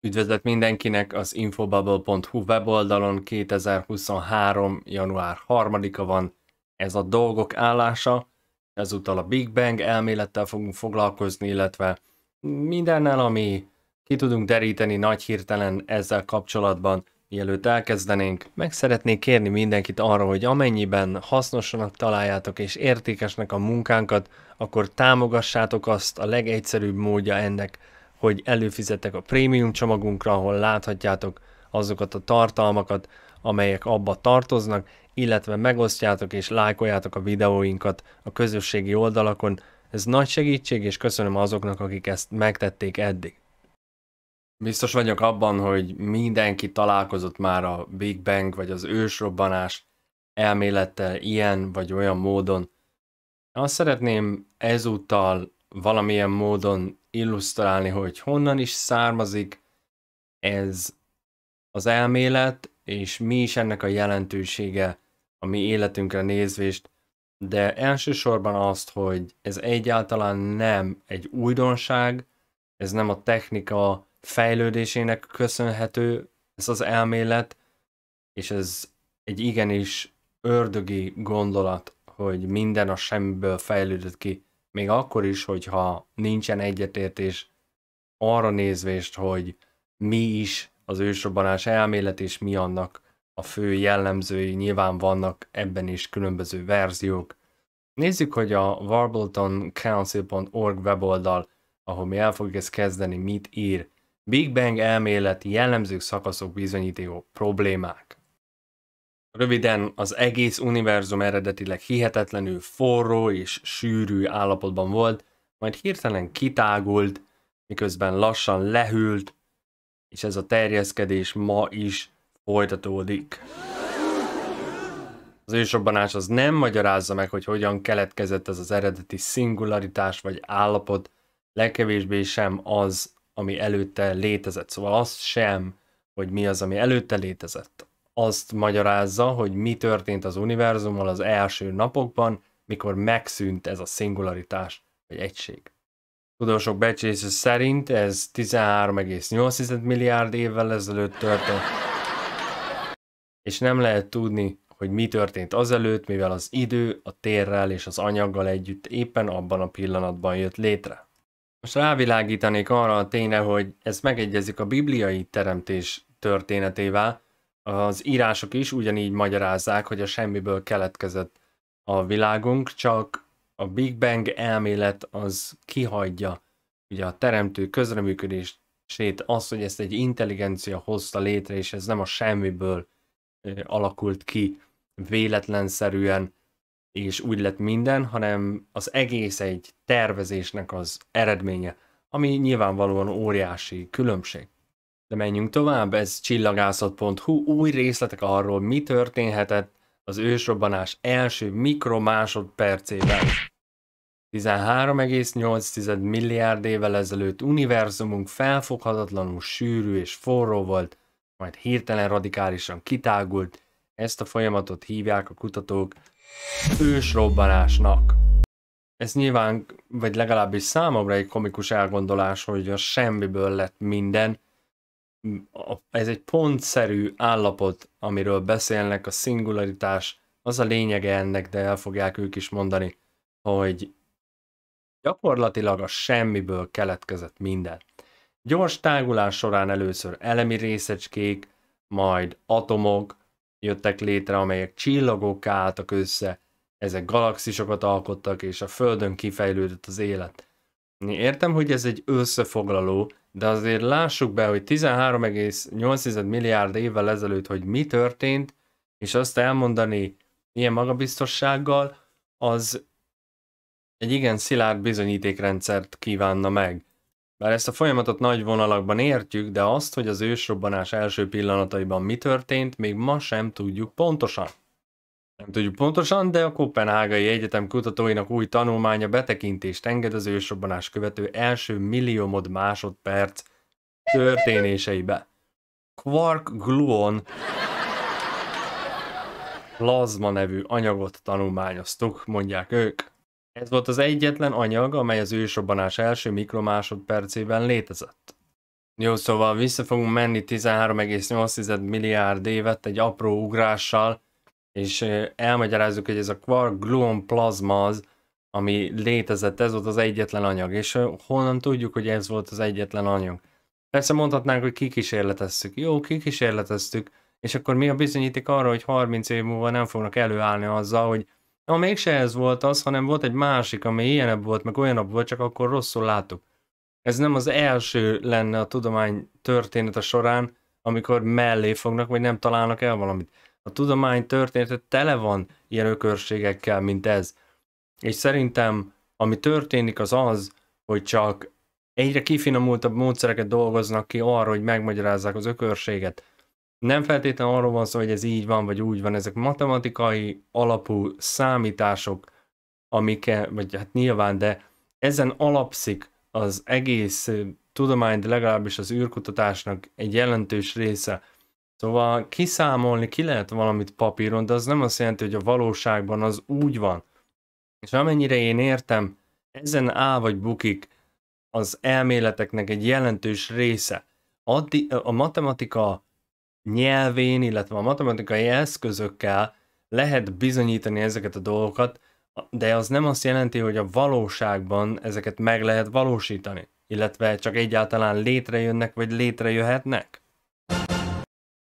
Üdvözlet mindenkinek az infobubble.hu weboldalon 2023. január 3-a van, ez a dolgok állása, ezúttal a Big Bang elmélettel fogunk foglalkozni, illetve mindennel, ami ki tudunk deríteni nagy hirtelen ezzel kapcsolatban, mielőtt elkezdenénk. Meg szeretnék kérni mindenkit arra, hogy amennyiben hasznosanak találjátok és értékesnek a munkánkat, akkor támogassátok azt a legegyszerűbb módja ennek, hogy előfizetek a prémium csomagunkra, ahol láthatjátok azokat a tartalmakat, amelyek abba tartoznak, illetve megosztjátok és lájkoljátok a videóinkat a közösségi oldalakon. Ez nagy segítség, és köszönöm azoknak, akik ezt megtették eddig. Biztos vagyok abban, hogy mindenki találkozott már a Big Bang vagy az ősrobbanás elmélettel ilyen vagy olyan módon. Azt szeretném ezúttal valamilyen módon illusztrálni, hogy honnan is származik ez az elmélet, és mi is ennek a jelentősége a mi életünkre nézvést, de elsősorban azt, hogy ez egyáltalán nem egy újdonság, ez nem a technika fejlődésének köszönhető, ez az elmélet, és ez egy igenis ördögi gondolat, hogy minden a semmiből fejlődött ki még akkor is, hogyha nincsen egyetértés arra nézvést, hogy mi is az ősrobbanás elmélet, és mi annak a fő jellemzői, nyilván vannak ebben is különböző verziók. Nézzük, hogy a warbletoncouncil.org weboldal, ahol mi el fogjuk ezt kezdeni, mit ír. Big Bang elmélet, jellemzők, szakaszok, bizonyító problémák. Röviden az egész univerzum eredetileg hihetetlenül forró és sűrű állapotban volt, majd hirtelen kitágult, miközben lassan lehűlt, és ez a terjeszkedés ma is folytatódik. Az ősrobbanás az nem magyarázza meg, hogy hogyan keletkezett ez az eredeti szingularitás vagy állapot, legkevésbé sem az, ami előtte létezett. Szóval az sem, hogy mi az, ami előtte létezett azt magyarázza, hogy mi történt az univerzummal az első napokban, mikor megszűnt ez a szingularitás, vagy egység. Tudósok becslése szerint ez 13,8 milliárd évvel ezelőtt történt, és nem lehet tudni, hogy mi történt azelőtt, mivel az idő a térrel és az anyaggal együtt éppen abban a pillanatban jött létre. Most rávilágítanék arra a tényre, hogy ez megegyezik a bibliai teremtés történetével, az írások is ugyanígy magyarázzák, hogy a semmiből keletkezett a világunk, csak a Big Bang elmélet az kihagyja ugye a teremtő közreműködését, az, hogy ezt egy intelligencia hozta létre, és ez nem a semmiből alakult ki véletlenszerűen, és úgy lett minden, hanem az egész egy tervezésnek az eredménye, ami nyilvánvalóan óriási különbség. De menjünk tovább, ez csillagászat.hu, új részletek arról, mi történhetett az ősrobbanás első mikromásodpercében. 13,8 milliárd évvel ezelőtt univerzumunk felfoghatatlanul sűrű és forró volt, majd hirtelen radikálisan kitágult, ezt a folyamatot hívják a kutatók ősrobbanásnak. Ez nyilván, vagy legalábbis számomra egy komikus elgondolás, hogy a semmiből lett minden, ez egy pontszerű állapot, amiről beszélnek, a szingularitás, az a lényege ennek, de el fogják ők is mondani, hogy gyakorlatilag a semmiből keletkezett minden. Gyors tágulás során először elemi részecskék, majd atomok jöttek létre, amelyek csillagokká álltak össze, ezek galaxisokat alkottak, és a Földön kifejlődött az élet. Értem, hogy ez egy összefoglaló, de azért lássuk be, hogy 13,8 milliárd évvel ezelőtt, hogy mi történt, és azt elmondani ilyen magabiztossággal, az egy igen szilárd bizonyítékrendszert kívánna meg. Bár ezt a folyamatot nagy vonalakban értjük, de azt, hogy az ősrobbanás első pillanataiban mi történt, még ma sem tudjuk pontosan. Nem tudjuk pontosan, de a Kopenhágai Egyetem kutatóinak új tanulmánya betekintést enged az ősrobbanás követő első milliómod másodperc történéseibe. Quark gluon plazma nevű anyagot tanulmányoztuk, mondják ők. Ez volt az egyetlen anyag, amely az ősrobbanás első mikromásodpercében létezett. Jó, szóval vissza fogunk menni 13,8 milliárd évet egy apró ugrással, és elmagyarázzuk, hogy ez a quark gluon plazma az, ami létezett, ez volt az egyetlen anyag, és honnan tudjuk, hogy ez volt az egyetlen anyag. Persze mondhatnánk, hogy kikísérleteztük. Jó, kikísérleteztük, és akkor mi a bizonyíték arra, hogy 30 év múlva nem fognak előállni azzal, hogy na, mégse ez volt az, hanem volt egy másik, ami ilyenebb volt, meg olyanabb volt, csak akkor rosszul láttuk. Ez nem az első lenne a tudomány története során, amikor mellé fognak, vagy nem találnak el valamit. A tudomány története tele van ilyen ökörségekkel, mint ez. És szerintem, ami történik az az, hogy csak egyre kifinomultabb módszereket dolgoznak ki arra, hogy megmagyarázzák az ökörséget. Nem feltétlenül arról van szó, hogy ez így van, vagy úgy van, ezek matematikai alapú számítások, amik, vagy hát nyilván, de ezen alapszik az egész tudomány, de legalábbis az űrkutatásnak egy jelentős része. Szóval kiszámolni ki lehet valamit papíron, de az nem azt jelenti, hogy a valóságban az úgy van. És amennyire én értem, ezen áll vagy bukik az elméleteknek egy jelentős része. Addi, a matematika nyelvén, illetve a matematikai eszközökkel lehet bizonyítani ezeket a dolgokat, de az nem azt jelenti, hogy a valóságban ezeket meg lehet valósítani, illetve csak egyáltalán létrejönnek, vagy létrejöhetnek.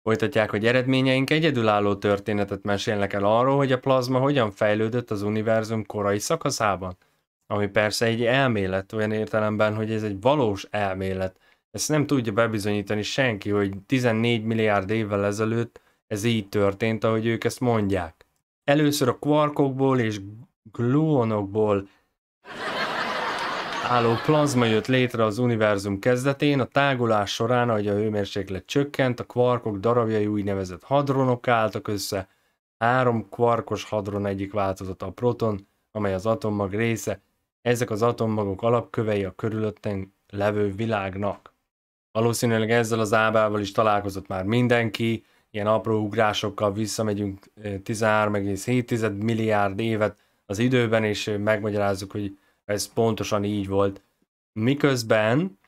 Folytatják, hogy eredményeink egyedülálló történetet mesélnek el arról, hogy a plazma hogyan fejlődött az univerzum korai szakaszában, ami persze egy elmélet olyan értelemben, hogy ez egy valós elmélet. Ezt nem tudja bebizonyítani senki, hogy 14 milliárd évvel ezelőtt ez így történt, ahogy ők ezt mondják. Először a kvarkokból és gluonokból álló plazma jött létre az univerzum kezdetén, a tágulás során, ahogy a hőmérséklet csökkent, a kvarkok darabjai úgynevezett hadronok álltak össze, három kvarkos hadron egyik változata a proton, amely az atommag része, ezek az atommagok alapkövei a körülötten levő világnak. Valószínűleg ezzel az ábával is találkozott már mindenki, ilyen apró ugrásokkal visszamegyünk 13,7 eh, milliárd évet az időben, és megmagyarázzuk, hogy ez pontosan így volt. Miközben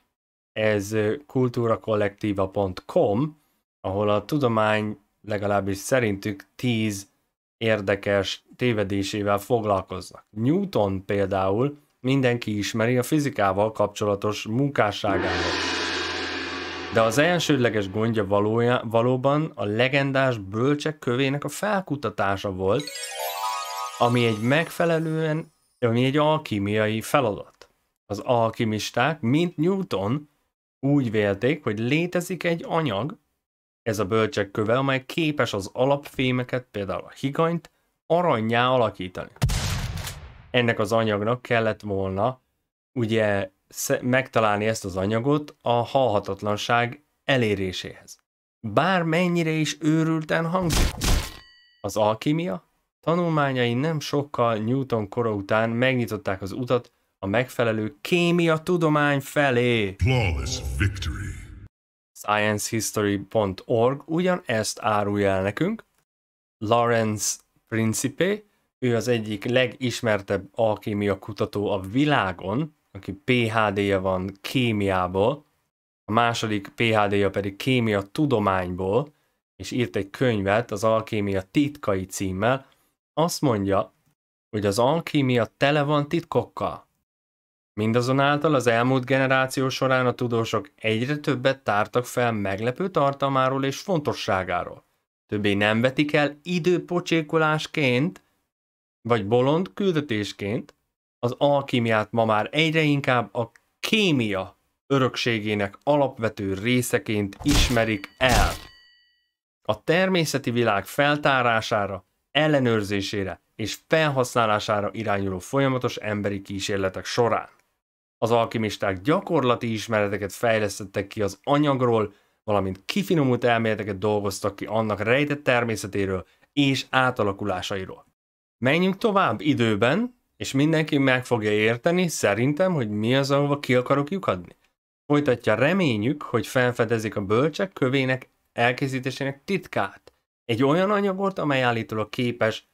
ez kultúrakollektíva.com, ahol a tudomány legalábbis szerintük 10 érdekes tévedésével foglalkoznak. Newton például mindenki ismeri a fizikával kapcsolatos munkásságával. De az elsődleges gondja valója, valóban a legendás bölcsek kövének a felkutatása volt, ami egy megfelelően ami egy alkimiai feladat. Az alkimisták, mint Newton, úgy vélték, hogy létezik egy anyag, ez a bölcsek köve, amely képes az alapfémeket, például a higanyt, aranyjá alakítani. Ennek az anyagnak kellett volna ugye megtalálni ezt az anyagot a halhatatlanság eléréséhez. Bár mennyire is őrülten hangzik. Az alkimia Tanulmányai nem sokkal Newton kora után megnyitották az utat a megfelelő kémia tudomány felé. Flawless victory. ScienceHistory.org ugyan ezt árulja el nekünk. Lawrence Principe, ő az egyik legismertebb alkémia kutató a világon, aki PhD-ja van kémiából, a második PhD-ja pedig kémia tudományból, és írt egy könyvet az Alkémia titkai címmel, azt mondja, hogy az alkímia tele van titkokkal. Mindazonáltal az elmúlt generáció során a tudósok egyre többet tártak fel meglepő tartalmáról és fontosságáról. Többé nem vetik el időpocsékolásként, vagy bolond küldetésként, az alkímiát ma már egyre inkább a kémia örökségének alapvető részeként ismerik el. A természeti világ feltárására ellenőrzésére és felhasználására irányuló folyamatos emberi kísérletek során. Az alkimisták gyakorlati ismereteket fejlesztettek ki az anyagról, valamint kifinomult elméleteket dolgoztak ki annak rejtett természetéről és átalakulásairól. Menjünk tovább időben, és mindenki meg fogja érteni szerintem, hogy mi az, ahova ki akarok lyukadni. Folytatja reményük, hogy felfedezik a bölcsek kövének elkészítésének titkát. Egy olyan anyagot, amely állítólag képes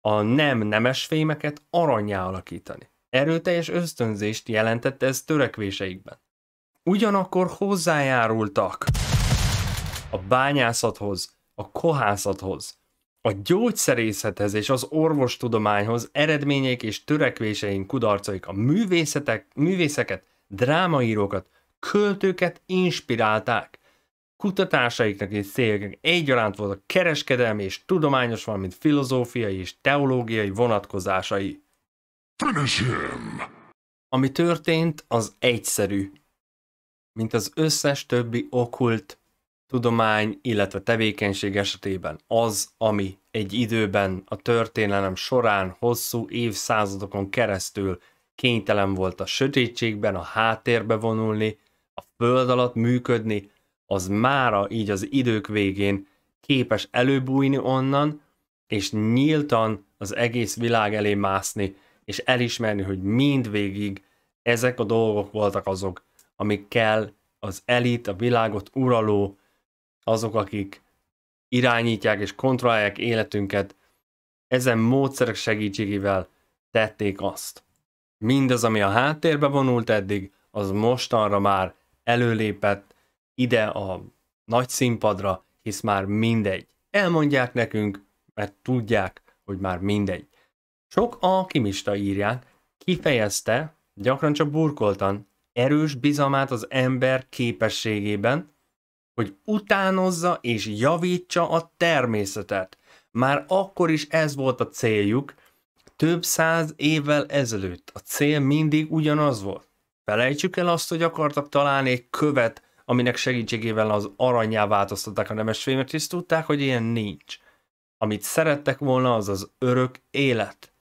a nem nemes fémeket aranyjá alakítani. Erőteljes ösztönzést jelentett ez törekvéseikben. ugyanakkor hozzájárultak a bányászathoz, a kohászathoz, a gyógyszerészethez és az orvostudományhoz eredményeik és törekvéseink kudarcaik a művészetek, művészeket, drámaírókat, költőket inspirálták. Kutatásaiknak és céloknak egyaránt voltak kereskedelmi és tudományos, valamint filozófiai és teológiai vonatkozásai. Finish him! Ami történt, az egyszerű. Mint az összes többi okult tudomány, illetve tevékenység esetében az, ami egy időben a történelem során hosszú évszázadokon keresztül kénytelen volt a sötétségben, a háttérbe vonulni, a föld alatt működni, az mára így az idők végén képes előbújni onnan, és nyíltan az egész világ elé mászni, és elismerni, hogy mindvégig ezek a dolgok voltak azok, amikkel az elit, a világot uraló, azok, akik irányítják és kontrollálják életünket, ezen módszerek segítségével tették azt. Mindaz, ami a háttérbe vonult eddig, az mostanra már előlépett ide a nagy színpadra, hisz már mindegy. Elmondják nekünk, mert tudják, hogy már mindegy. Sok alkimista írják, kifejezte, gyakran csak burkoltan, erős bizalmát az ember képességében, hogy utánozza és javítsa a természetet. Már akkor is ez volt a céljuk, több száz évvel ezelőtt. A cél mindig ugyanaz volt. Felejtsük el azt, hogy akartak találni egy követ, aminek segítségével az aranyá változtatták a nemesfémet, és tudták, hogy ilyen nincs. Amit szerettek volna, az az örök élet.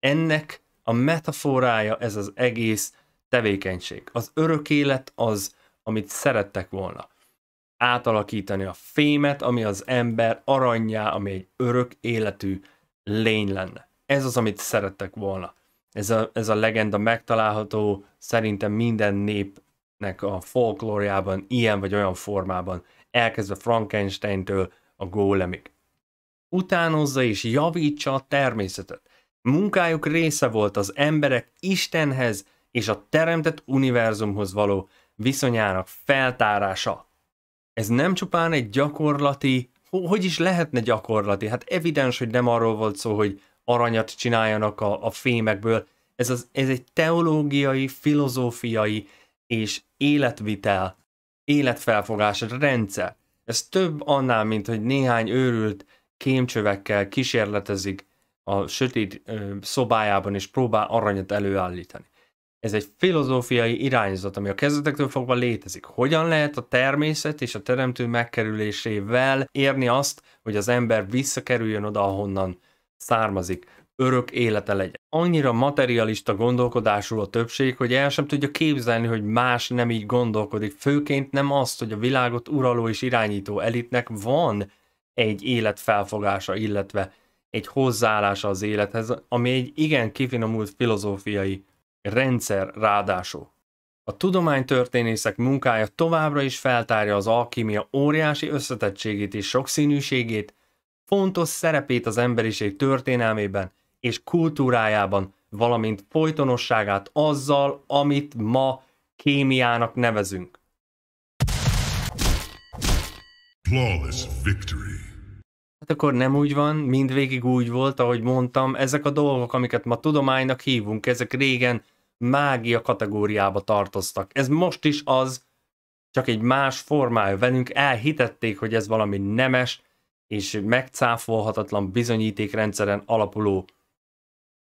Ennek a metaforája ez az egész tevékenység. Az örök élet az, amit szerettek volna. Átalakítani a fémet, ami az ember aranyá, ami egy örök életű lény lenne. Ez az, amit szerettek volna. Ez a, ez a legenda megtalálható szerintem minden népnek a folklóriában, ilyen vagy olyan formában, elkezdve Frankenstein-től a gólemig. Utánozza és javítsa a természetet. Munkájuk része volt az emberek Istenhez és a teremtett univerzumhoz való viszonyának feltárása. Ez nem csupán egy gyakorlati, hogy is lehetne gyakorlati? Hát evidens, hogy nem arról volt szó, hogy aranyat csináljanak a, a fémekből. Ez, az, ez egy teológiai, filozófiai és életvitel, életfelfogás, rendszer. Ez több annál, mint hogy néhány őrült kémcsövekkel kísérletezik a sötét szobájában, és próbál aranyat előállítani. Ez egy filozófiai irányzat, ami a kezdetektől fogva létezik. Hogyan lehet a természet és a teremtő megkerülésével érni azt, hogy az ember visszakerüljön oda, ahonnan származik, örök élete legyen. Annyira materialista gondolkodású a többség, hogy el sem tudja képzelni, hogy más nem így gondolkodik, főként nem azt, hogy a világot uraló és irányító elitnek van egy életfelfogása, illetve egy hozzáállása az élethez, ami egy igen kifinomult filozófiai rendszer ráadásul. A tudománytörténészek munkája továbbra is feltárja az alkímia óriási összetettségét és sokszínűségét, fontos szerepét az emberiség történelmében és kultúrájában, valamint folytonosságát azzal, amit ma kémiának nevezünk. Flawless victory. Hát akkor nem úgy van, mindvégig úgy volt, ahogy mondtam, ezek a dolgok, amiket ma tudománynak hívunk, ezek régen mágia kategóriába tartoztak. Ez most is az, csak egy más formája. Velünk elhitették, hogy ez valami nemes, és megcáfolhatatlan bizonyítékrendszeren alapuló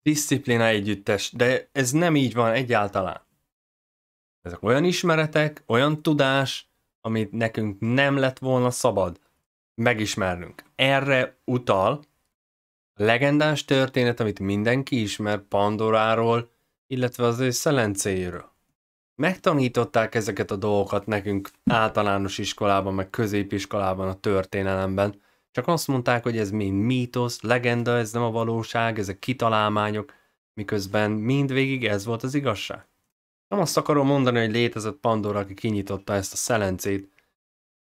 disziplina együttes, de ez nem így van egyáltalán. Ezek olyan ismeretek, olyan tudás, amit nekünk nem lett volna szabad megismernünk. Erre utal a legendás történet, amit mindenki ismer Pandoráról, illetve az ő szelencéjéről. Megtanították ezeket a dolgokat nekünk általános iskolában, meg középiskolában, a történelemben, csak azt mondták, hogy ez mind mítosz, legenda, ez nem a valóság, ezek kitalálmányok, miközben mindvégig ez volt az igazság. Nem azt akarom mondani, hogy létezett Pandora, aki kinyitotta ezt a szelencét,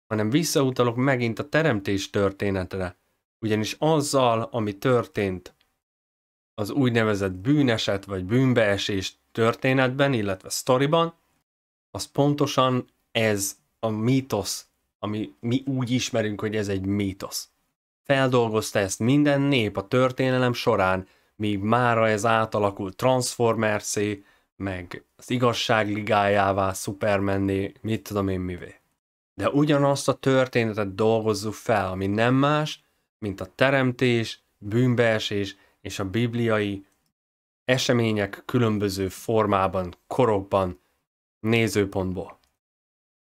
hanem visszautalok megint a teremtés történetre, ugyanis azzal, ami történt az úgynevezett bűneset vagy bűnbeesés történetben, illetve sztoriban, az pontosan ez a mítosz, ami mi úgy ismerünk, hogy ez egy mítosz. Feldolgozta ezt minden nép a történelem során, míg mára ez átalakult Transformersé, meg az igazság ligájává, Supermanné, mit tudom én mivé. De ugyanazt a történetet dolgozzuk fel, ami nem más, mint a teremtés, bűnbeesés és a bibliai események különböző formában, korokban, nézőpontból.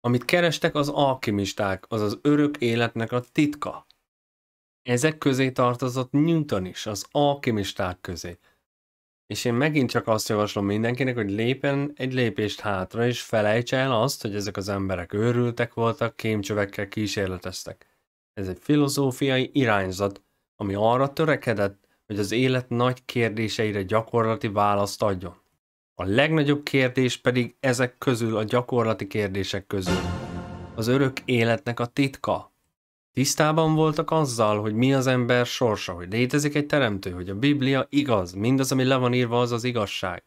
Amit kerestek az alkimisták, az az örök életnek a titka. Ezek közé tartozott Newton is, az alkimisták közé. És én megint csak azt javaslom mindenkinek, hogy lépen egy lépést hátra, és felejtse el azt, hogy ezek az emberek őrültek voltak, kémcsövekkel kísérleteztek. Ez egy filozófiai irányzat, ami arra törekedett, hogy az élet nagy kérdéseire gyakorlati választ adjon. A legnagyobb kérdés pedig ezek közül a gyakorlati kérdések közül. Az örök életnek a titka. Tisztában voltak azzal, hogy mi az ember sorsa, hogy létezik egy teremtő, hogy a Biblia igaz, mindaz, ami le van írva, az az igazság.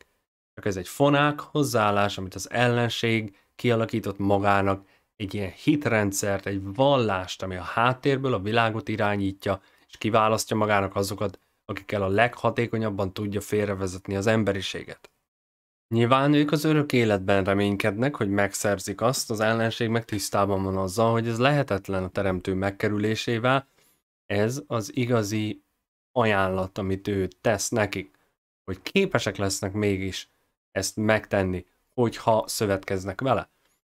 Csak ez egy fonák hozzáállás, amit az ellenség kialakított magának, egy ilyen hitrendszert, egy vallást, ami a háttérből a világot irányítja, és kiválasztja magának azokat, akikkel a leghatékonyabban tudja félrevezetni az emberiséget. Nyilván ők az örök életben reménykednek, hogy megszerzik azt, az ellenség meg tisztában van azzal, hogy ez lehetetlen a teremtő megkerülésével, ez az igazi ajánlat, amit ő tesz nekik, hogy képesek lesznek mégis ezt megtenni, hogyha szövetkeznek vele.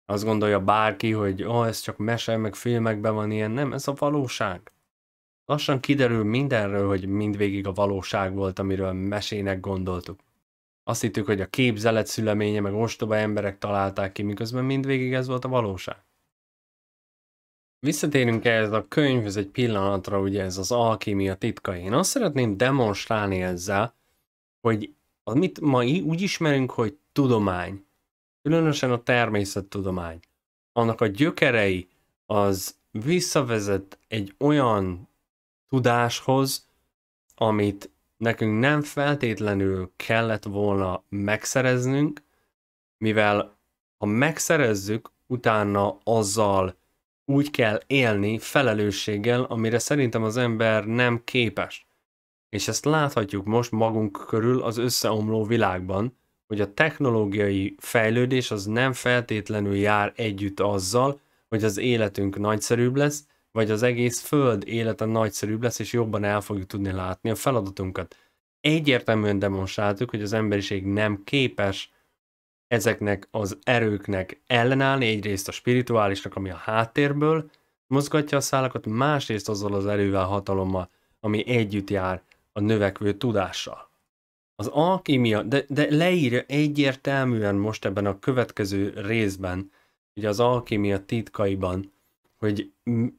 Azt gondolja bárki, hogy oh, ez csak mese, meg filmekben van ilyen, nem, ez a valóság. Lassan kiderül mindenről, hogy mindvégig a valóság volt, amiről mesének gondoltuk. Azt hittük, hogy a képzelet szüleménye, meg ostoba emberek találták ki, miközben mindvégig ez volt a valóság. Visszatérünk ehhez a könyvhöz egy pillanatra, ugye ez az alkímia titka. Én azt szeretném demonstrálni ezzel, hogy amit ma úgy ismerünk, hogy tudomány, különösen a természettudomány, annak a gyökerei az visszavezet egy olyan tudáshoz, amit nekünk nem feltétlenül kellett volna megszereznünk, mivel ha megszerezzük, utána azzal úgy kell élni felelősséggel, amire szerintem az ember nem képes. És ezt láthatjuk most magunk körül az összeomló világban, hogy a technológiai fejlődés az nem feltétlenül jár együtt azzal, hogy az életünk nagyszerűbb lesz, vagy az egész föld élete nagyszerűbb lesz, és jobban el fogjuk tudni látni a feladatunkat. Egyértelműen demonstráltuk, hogy az emberiség nem képes ezeknek az erőknek ellenállni, egyrészt a spirituálisnak, ami a háttérből mozgatja a szálakat, másrészt azzal az erővel, hatalommal, ami együtt jár a növekvő tudással. Az alkímia, de, de leírja egyértelműen most ebben a következő részben, ugye az alkímia titkaiban, hogy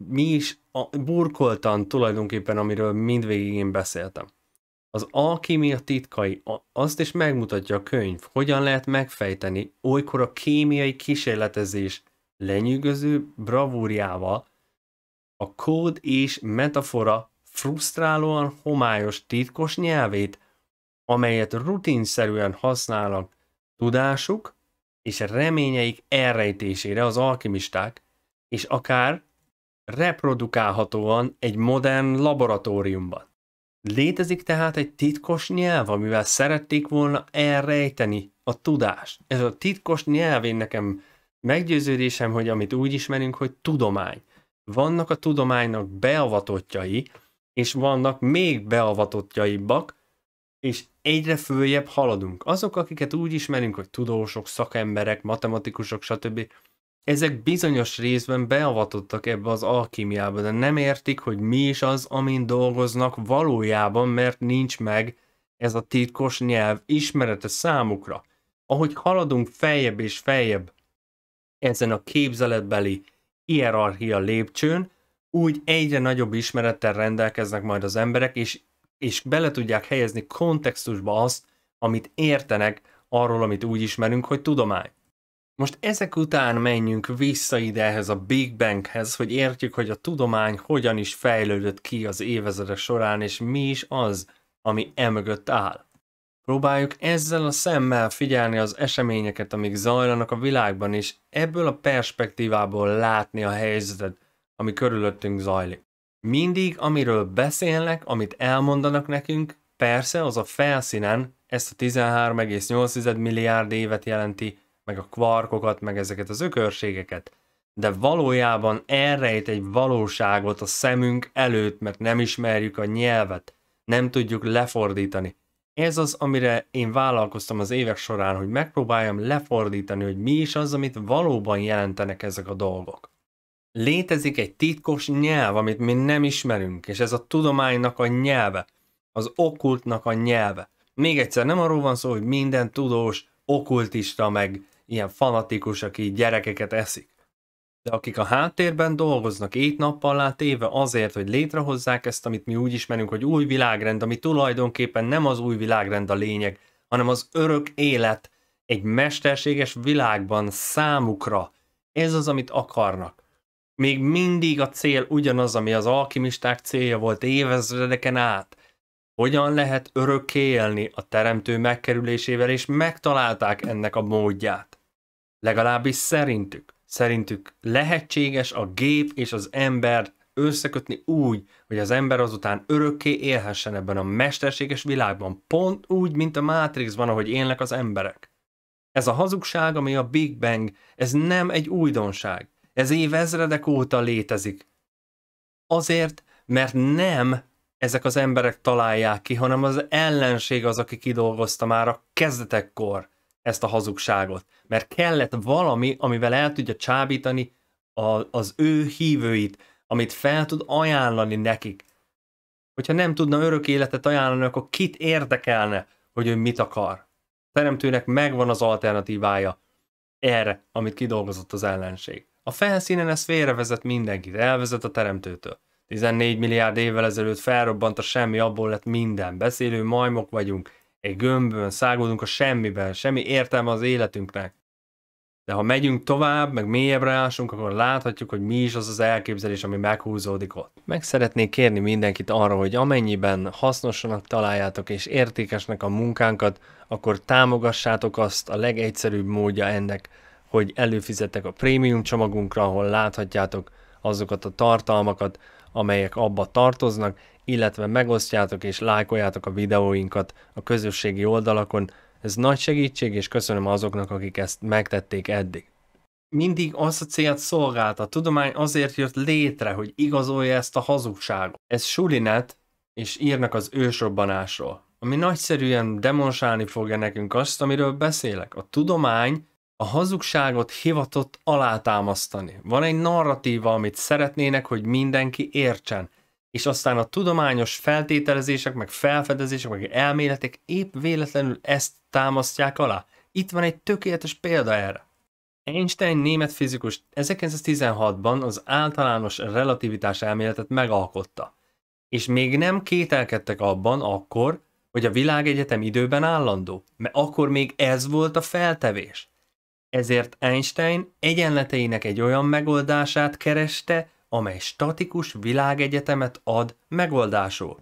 mi is a, burkoltan tulajdonképpen, amiről mindvégig én beszéltem. Az alkímia titkai, azt is megmutatja a könyv, hogyan lehet megfejteni olykor a kémiai kísérletezés lenyűgöző bravúrjával a kód és metafora frusztrálóan homályos titkos nyelvét, amelyet rutinszerűen használnak tudásuk és reményeik elrejtésére az alkimisták, és akár reprodukálhatóan egy modern laboratóriumban. Létezik tehát egy titkos nyelv, amivel szerették volna elrejteni a tudást. Ez a titkos nyelv, én nekem meggyőződésem, hogy amit úgy ismerünk, hogy tudomány. Vannak a tudománynak beavatottjai, és vannak még beavatottjaibbak, és egyre följebb haladunk. Azok, akiket úgy ismerünk, hogy tudósok, szakemberek, matematikusok, stb., ezek bizonyos részben beavatottak ebbe az alkímiába, de nem értik, hogy mi is az, amin dolgoznak valójában, mert nincs meg ez a titkos nyelv ismerete számukra. Ahogy haladunk feljebb és feljebb ezen a képzeletbeli hierarchia lépcsőn, úgy egyre nagyobb ismerettel rendelkeznek majd az emberek, és, és bele tudják helyezni kontextusba azt, amit értenek arról, amit úgy ismerünk, hogy tudomány. Most ezek után menjünk vissza ide ehhez a Big Banghez, hogy értjük, hogy a tudomány hogyan is fejlődött ki az évezredek során, és mi is az, ami emögött áll. Próbáljuk ezzel a szemmel figyelni az eseményeket, amik zajlanak a világban, és ebből a perspektívából látni a helyzetet, ami körülöttünk zajlik. Mindig, amiről beszélnek, amit elmondanak nekünk, persze az a felszínen ezt a 13,8 milliárd évet jelenti, meg a kvarkokat, meg ezeket az ökörségeket, de valójában elrejt egy valóságot a szemünk előtt, mert nem ismerjük a nyelvet, nem tudjuk lefordítani. Ez az, amire én vállalkoztam az évek során, hogy megpróbáljam lefordítani, hogy mi is az, amit valóban jelentenek ezek a dolgok. Létezik egy titkos nyelv, amit mi nem ismerünk, és ez a tudománynak a nyelve, az okkultnak a nyelve. Még egyszer, nem arról van szó, hogy minden tudós, okkultista, meg ilyen fanatikus, aki gyerekeket eszik. De akik a háttérben dolgoznak ét nappal téve azért, hogy létrehozzák ezt, amit mi úgy ismerünk, hogy új világrend, ami tulajdonképpen nem az új világrend a lényeg, hanem az örök élet egy mesterséges világban számukra. Ez az, amit akarnak. Még mindig a cél ugyanaz, ami az alkimisták célja volt évezredeken át. Hogyan lehet örökké élni a teremtő megkerülésével, és megtalálták ennek a módját. Legalábbis szerintük. Szerintük lehetséges a gép és az ember összekötni úgy, hogy az ember azután örökké élhessen ebben a mesterséges világban, pont úgy, mint a Matrixban, ahogy élnek az emberek. Ez a hazugság, ami a Big Bang, ez nem egy újdonság. Ez évezredek óta létezik. Azért, mert nem ezek az emberek találják ki, hanem az ellenség az, aki kidolgozta már a kezdetekkor ezt a hazugságot. Mert kellett valami, amivel el tudja csábítani a, az ő hívőit, amit fel tud ajánlani nekik. Hogyha nem tudna örök életet ajánlani, akkor kit érdekelne, hogy ő mit akar. A teremtőnek megvan az alternatívája erre, amit kidolgozott az ellenség. A felszínen ez félrevezet mindenkit, elvezet a teremtőtől. 14 milliárd évvel ezelőtt felrobbant a semmi, abból lett minden. Beszélő majmok vagyunk, egy gömbön, szágódunk a semmiben, semmi értelme az életünknek. De ha megyünk tovább, meg mélyebbre ásunk, akkor láthatjuk, hogy mi is az az elképzelés, ami meghúzódik ott. Meg szeretnék kérni mindenkit arra, hogy amennyiben hasznosanak találjátok és értékesnek a munkánkat, akkor támogassátok azt a legegyszerűbb módja ennek, hogy előfizetek a prémium csomagunkra, ahol láthatjátok azokat a tartalmakat, amelyek abba tartoznak, illetve megosztjátok és lájkoljátok a videóinkat a közösségi oldalakon. Ez nagy segítség, és köszönöm azoknak, akik ezt megtették eddig. Mindig az a célt szolgálta, a tudomány azért jött létre, hogy igazolja ezt a hazugságot. Ez Sulinet, és írnak az ősrobbanásról, ami nagyszerűen demonstrálni fogja nekünk azt, amiről beszélek. A tudomány a hazugságot hivatott alátámasztani. Van egy narratíva, amit szeretnének, hogy mindenki értsen és aztán a tudományos feltételezések, meg felfedezések, meg elméletek épp véletlenül ezt támasztják alá. Itt van egy tökéletes példa erre. Einstein német fizikus 1916-ban az általános relativitás elméletet megalkotta. És még nem kételkedtek abban akkor, hogy a világegyetem időben állandó, mert akkor még ez volt a feltevés. Ezért Einstein egyenleteinek egy olyan megoldását kereste, amely statikus világegyetemet ad megoldásul.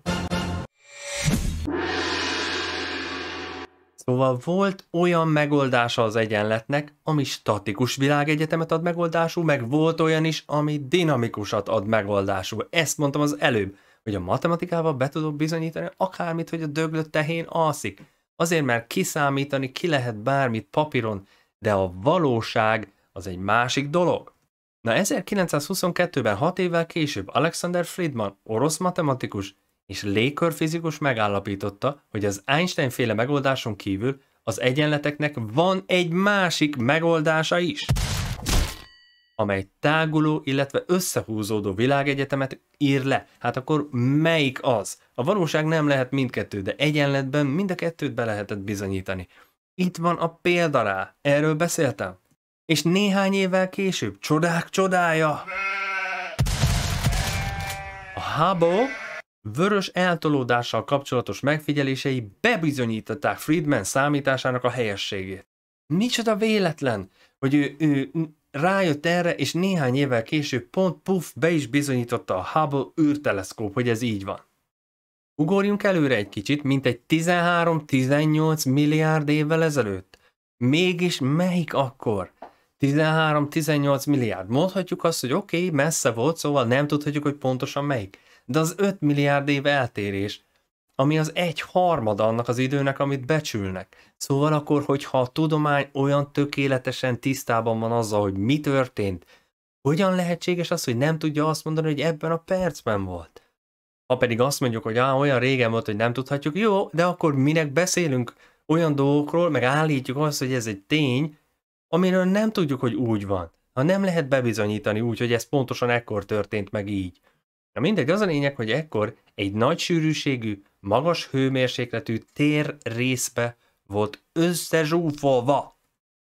Szóval volt olyan megoldása az egyenletnek, ami statikus világegyetemet ad megoldásul, meg volt olyan is, ami dinamikusat ad megoldásul. Ezt mondtam az előbb, hogy a matematikával be tudok bizonyítani akármit, hogy a döglött tehén alszik. Azért, mert kiszámítani ki lehet bármit papíron, de a valóság az egy másik dolog. Na 1922-ben, hat évvel később Alexander Friedman, orosz matematikus és légkörfizikus megállapította, hogy az Einstein-féle megoldáson kívül az egyenleteknek van egy másik megoldása is, amely táguló, illetve összehúzódó világegyetemet ír le. Hát akkor melyik az? A valóság nem lehet mindkettő, de egyenletben mind a kettőt be lehetett bizonyítani. Itt van a példa rá, erről beszéltem. És néhány évvel később, csodák csodája, a Hubble vörös eltolódással kapcsolatos megfigyelései bebizonyították Friedman számításának a helyességét. Micsoda véletlen, hogy ő, ő rájött erre, és néhány évvel később pont puff be is bizonyította a Hubble űrteleszkóp, hogy ez így van. Ugorjunk előre egy kicsit, mint egy 13-18 milliárd évvel ezelőtt. Mégis melyik akkor? 13-18 milliárd. Mondhatjuk azt, hogy oké, okay, messze volt, szóval nem tudhatjuk, hogy pontosan melyik. De az 5 milliárd év eltérés, ami az egy harmad annak az időnek, amit becsülnek. Szóval akkor, hogyha a tudomány olyan tökéletesen tisztában van azzal, hogy mi történt, hogyan lehetséges az, hogy nem tudja azt mondani, hogy ebben a percben volt? Ha pedig azt mondjuk, hogy á, olyan régen volt, hogy nem tudhatjuk, jó, de akkor minek beszélünk olyan dolgokról, meg állítjuk azt, hogy ez egy tény, amiről nem tudjuk, hogy úgy van. Ha nem lehet bebizonyítani úgy, hogy ez pontosan ekkor történt meg így. Na mindegy, az a lényeg, hogy ekkor egy nagy sűrűségű, magas hőmérsékletű tér részbe volt összezsúfolva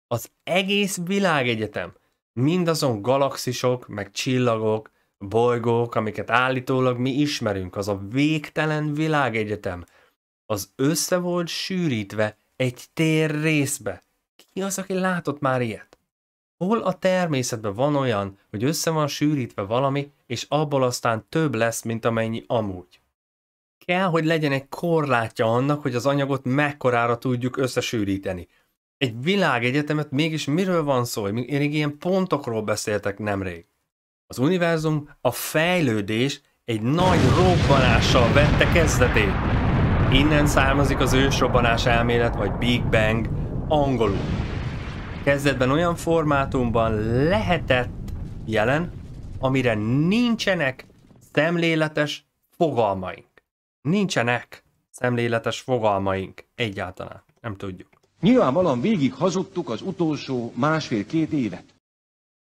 az egész világegyetem. Mindazon galaxisok, meg csillagok, bolygók, amiket állítólag mi ismerünk, az a végtelen világegyetem, az össze volt sűrítve egy tér részbe. Ki az, aki látott már ilyet? Hol a természetben van olyan, hogy össze van sűrítve valami, és abból aztán több lesz, mint amennyi amúgy? Kell, hogy legyen egy korlátja annak, hogy az anyagot mekkorára tudjuk összesűríteni. Egy világegyetemet mégis miről van szó? Még ilyen pontokról beszéltek nemrég. Az univerzum, a fejlődés egy nagy robbanással vette kezdetét. Innen származik az ősrobbanás elmélet, vagy Big Bang, angolul. Kezdetben olyan formátumban lehetett jelen, amire nincsenek szemléletes fogalmaink. Nincsenek szemléletes fogalmaink egyáltalán. Nem tudjuk. Nyilvánvalóan végig hazudtuk az utolsó másfél-két évet.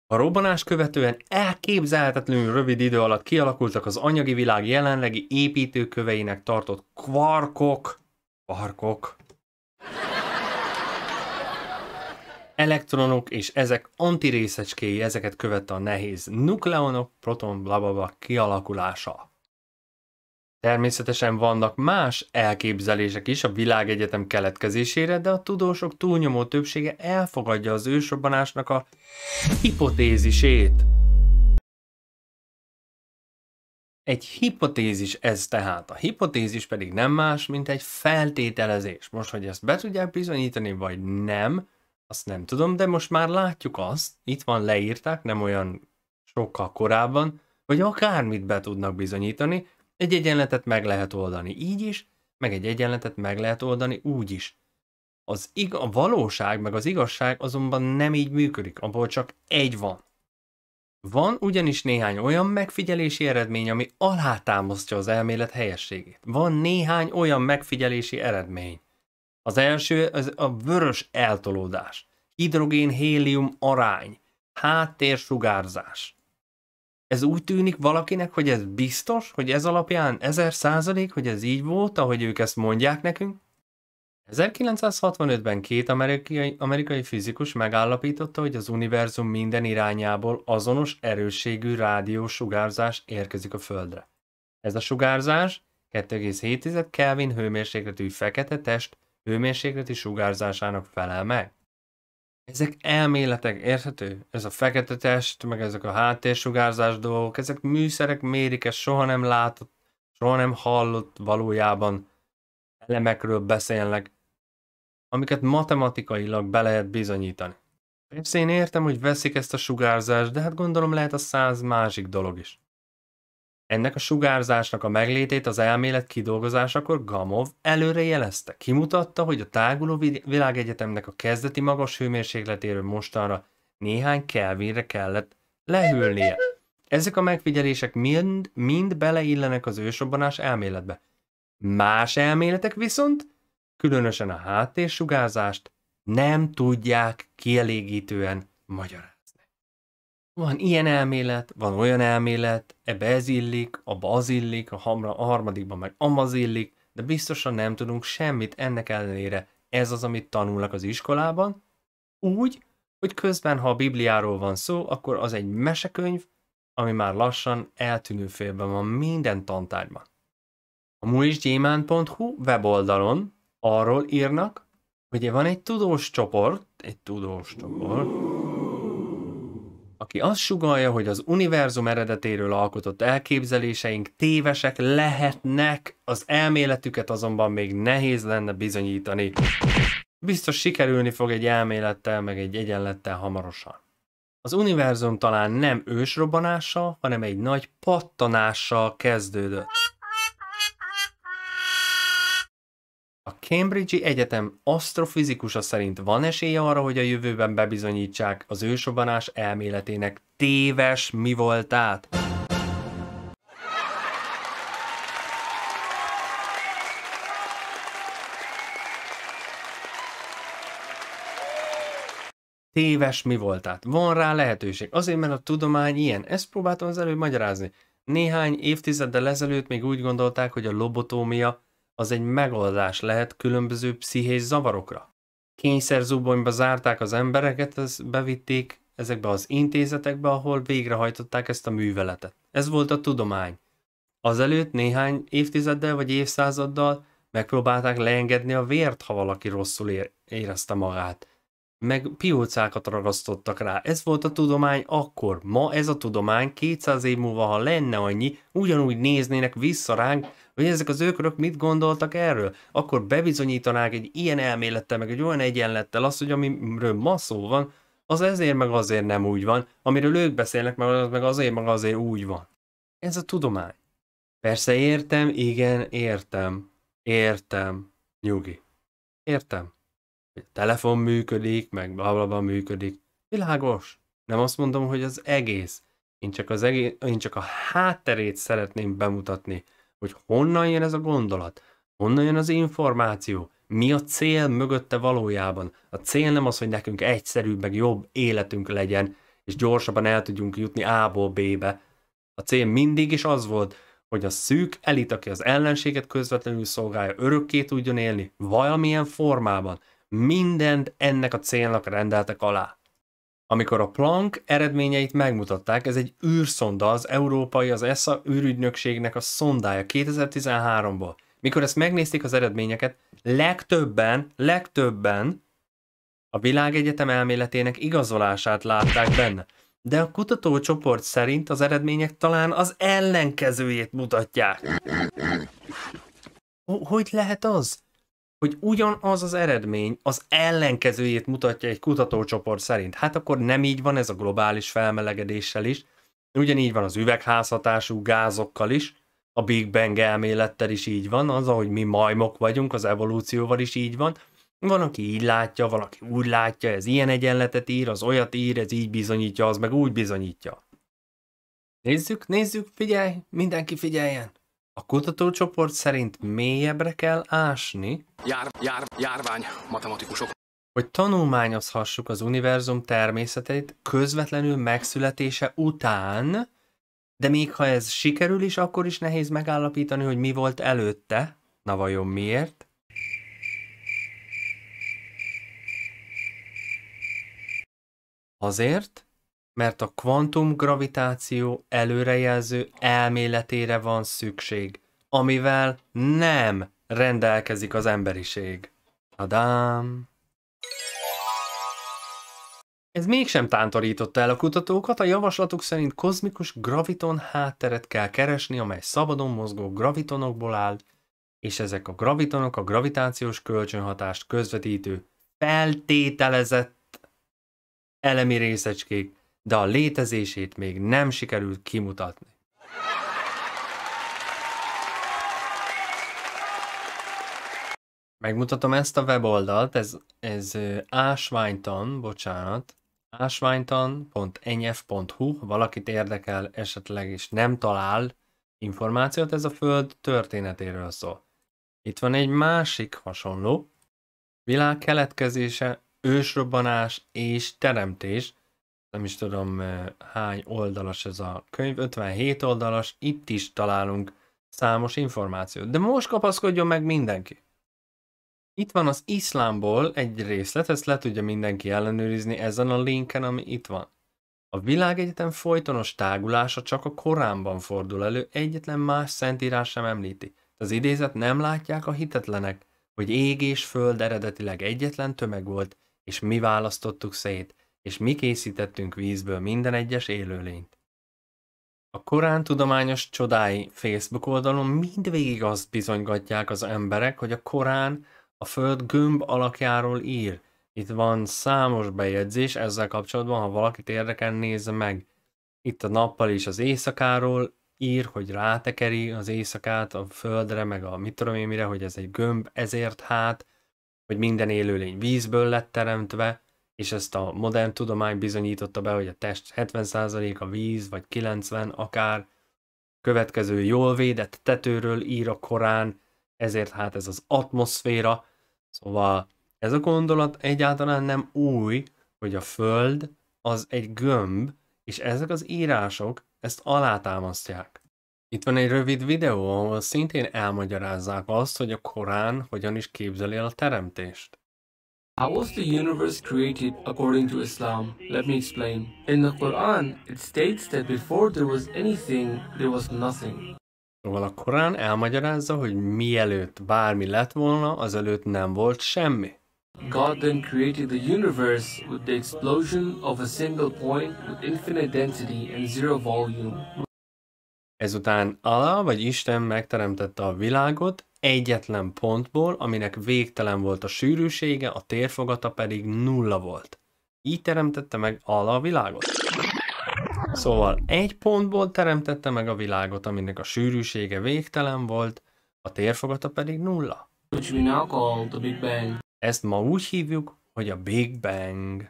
A robbanás követően elképzelhetetlenül rövid idő alatt kialakultak az anyagi világ jelenlegi építőköveinek tartott kvarkok, kvarkok, elektronok és ezek antirészecskéi, ezeket követte a nehéz nukleonok, proton, blablabla kialakulása. Természetesen vannak más elképzelések is a világegyetem keletkezésére, de a tudósok túlnyomó többsége elfogadja az ősrobbanásnak a hipotézisét. Egy hipotézis ez tehát. A hipotézis pedig nem más, mint egy feltételezés. Most, hogy ezt be tudják bizonyítani, vagy nem, azt nem tudom, de most már látjuk azt, itt van leírták, nem olyan sokkal korábban, hogy akármit be tudnak bizonyítani, egy egyenletet meg lehet oldani így is, meg egy egyenletet meg lehet oldani úgy is. Az ig- a valóság meg az igazság azonban nem így működik, abból csak egy van. Van ugyanis néhány olyan megfigyelési eredmény, ami alátámasztja az elmélet helyességét. Van néhány olyan megfigyelési eredmény. Az első az a vörös eltolódás, hidrogén-hélium arány, háttérsugárzás. Ez úgy tűnik valakinek, hogy ez biztos, hogy ez alapján ezer százalék, hogy ez így volt, ahogy ők ezt mondják nekünk? 1965-ben két amerikai, amerikai fizikus megállapította, hogy az univerzum minden irányából azonos erősségű rádiósugárzás érkezik a Földre. Ez a sugárzás 2,7 Kelvin hőmérsékletű fekete test hőmérsékleti sugárzásának felel meg. Ezek elméletek, érthető? Ez a fekete test, meg ezek a háttérsugárzás dolgok, ezek műszerek mérik, ezt soha nem látott, soha nem hallott valójában elemekről beszélnek, amiket matematikailag be lehet bizonyítani. Persze én értem, hogy veszik ezt a sugárzást, de hát gondolom lehet a száz másik dolog is. Ennek a sugárzásnak a meglétét az elmélet kidolgozásakor Gamov előre jelezte. Kimutatta, hogy a táguló világegyetemnek a kezdeti magas hőmérsékletéről mostanra néhány kelvinre kellett lehűlnie. Ezek a megfigyelések mind, mind beleillenek az ősrobbanás elméletbe. Más elméletek viszont, különösen a háttérsugárzást, nem tudják kielégítően magyarázni. Van ilyen elmélet, van olyan elmélet, ebbe ez illik, abba az illik, a, hamra, a harmadikban meg amaz illik, de biztosan nem tudunk semmit ennek ellenére. Ez az, amit tanulnak az iskolában, úgy, hogy közben, ha a Bibliáról van szó, akkor az egy mesekönyv, ami már lassan eltűnő félben van minden tantárgyban. A muisgyémán.hu weboldalon arról írnak, hogy van egy tudós csoport, egy tudós csoport, aki azt sugalja, hogy az univerzum eredetéről alkotott elképzeléseink tévesek lehetnek, az elméletüket azonban még nehéz lenne bizonyítani. Biztos sikerülni fog egy elmélettel, meg egy egyenlettel hamarosan. Az univerzum talán nem ősrobbanással, hanem egy nagy pattanással kezdődött. A Cambridge-i Egyetem asztrofizikusa szerint van esélye arra, hogy a jövőben bebizonyítsák az ősrobbanás elméletének téves mi voltát? téves mi voltát. Van rá lehetőség. Azért, mert a tudomány ilyen. Ezt próbáltam az előbb magyarázni. Néhány évtizeddel ezelőtt még úgy gondolták, hogy a lobotómia az egy megoldás lehet különböző pszichés zavarokra. Kényszerzubonyba zárták az embereket, ezt bevitték ezekbe az intézetekbe, ahol végrehajtották ezt a műveletet. Ez volt a tudomány. Azelőtt néhány évtizeddel vagy évszázaddal megpróbálták leengedni a vért, ha valaki rosszul érezte magát meg piócákat ragasztottak rá. Ez volt a tudomány akkor. Ma ez a tudomány 200 év múlva, ha lenne annyi, ugyanúgy néznének vissza ránk, hogy ezek az őkörök mit gondoltak erről. Akkor bebizonyítanák egy ilyen elmélettel, meg egy olyan egyenlettel azt, hogy amiről ma szó van, az ezért meg azért nem úgy van, amiről ők beszélnek, meg az meg azért meg azért úgy van. Ez a tudomány. Persze értem, igen, értem. Értem. Nyugi. Értem a telefon működik, meg blablabla működik. Világos. Nem azt mondom, hogy az egész. Én csak, az egész, én csak a hátterét szeretném bemutatni, hogy honnan jön ez a gondolat, honnan jön az információ, mi a cél mögötte valójában. A cél nem az, hogy nekünk egyszerűbb, meg jobb életünk legyen, és gyorsabban el tudjunk jutni A-ból B-be. A cél mindig is az volt, hogy a szűk elit, aki az ellenséget közvetlenül szolgálja, örökké tudjon élni, valamilyen formában, mindent ennek a célnak rendeltek alá. Amikor a Planck eredményeit megmutatták, ez egy űrszonda, az európai, az ESA űrügynökségnek a szondája 2013-ból. Mikor ezt megnézték az eredményeket, legtöbben, legtöbben a világegyetem elméletének igazolását látták benne. De a kutatócsoport szerint az eredmények talán az ellenkezőjét mutatják. Hogy lehet az? Hogy ugyanaz az eredmény az ellenkezőjét mutatja egy kutatócsoport szerint. Hát akkor nem így van ez a globális felmelegedéssel is, ugyanígy van az üvegházhatású gázokkal is, a Big Bang elmélettel is így van, az, ahogy mi majmok vagyunk, az evolúcióval is így van. Van, aki így látja, van, aki úgy látja, ez ilyen egyenletet ír, az olyat ír, ez így bizonyítja, az meg úgy bizonyítja. Nézzük, nézzük, figyelj, mindenki figyeljen! A kutatócsoport szerint mélyebbre kell ásni, Jár, jár, járvány, matematikusok. hogy tanulmányozhassuk az univerzum természetét közvetlenül megszületése után, de még ha ez sikerül is, akkor is nehéz megállapítani, hogy mi volt előtte. Na vajon miért? Azért, mert a kvantumgravitáció előrejelző elméletére van szükség, amivel nem rendelkezik az emberiség. Adám. Ez mégsem tántorította el a kutatókat, a javaslatuk szerint kozmikus graviton hátteret kell keresni, amely szabadon mozgó gravitonokból áll, és ezek a gravitonok a gravitációs kölcsönhatást közvetítő feltételezett elemi részecskék, de a létezését még nem sikerült kimutatni. Megmutatom ezt a weboldalt, ez, ez ásványtan, bocsánat, ásványtan.enyef.hu, valakit érdekel esetleg és nem talál információt, ez a Föld történetéről szól. Itt van egy másik hasonló, világ keletkezése, ősrobbanás és teremtés, nem is tudom hány oldalas ez a könyv, 57 oldalas, itt is találunk számos információt. De most kapaszkodjon meg mindenki! Itt van az iszlámból egy részlet, ezt le tudja mindenki ellenőrizni ezen a linken, ami itt van. A világegyetem folytonos tágulása csak a Koránban fordul elő, egyetlen más szentírás sem említi. Az idézet nem látják a hitetlenek, hogy ég és föld eredetileg egyetlen tömeg volt, és mi választottuk szét, és mi készítettünk vízből minden egyes élőlényt. A Korán tudományos csodái Facebook oldalon mindvégig azt bizonygatják az emberek, hogy a Korán a Föld gömb alakjáról ír. Itt van számos bejegyzés ezzel kapcsolatban, ha valakit érdekel, nézze meg. Itt a nappal is az éjszakáról ír, hogy rátekeri az éjszakát a földre, meg a mit tudom én mire, hogy ez egy gömb, ezért hát, hogy minden élőlény vízből lett teremtve, és ezt a modern tudomány bizonyította be, hogy a test 70% a víz, vagy 90 akár, következő jól védett tetőről ír a Korán, ezért hát ez az atmoszféra, szóval ez a gondolat egyáltalán nem új, hogy a Föld az egy gömb, és ezek az írások ezt alátámasztják. Itt van egy rövid videó, ahol szintén elmagyarázzák azt, hogy a Korán hogyan is képzeli el a teremtést. How was the universe created according to Islam? Let me explain. In the Quran, it states that before there was anything, there was nothing. Szóval a Korán elmagyarázza, hogy mielőtt bármi lett volna, azelőtt nem volt semmi. God then created the universe with the explosion of a single point with infinite density and zero volume. Ezután Allah vagy Isten megteremtette a világot egyetlen pontból, aminek végtelen volt a sűrűsége, a térfogata pedig nulla volt. Így teremtette meg Allah a világot. Szóval egy pontból teremtette meg a világot, aminek a sűrűsége végtelen volt, a térfogata pedig nulla. Which we now call the Big Bang. Ezt ma úgy hívjuk, hogy a Big Bang.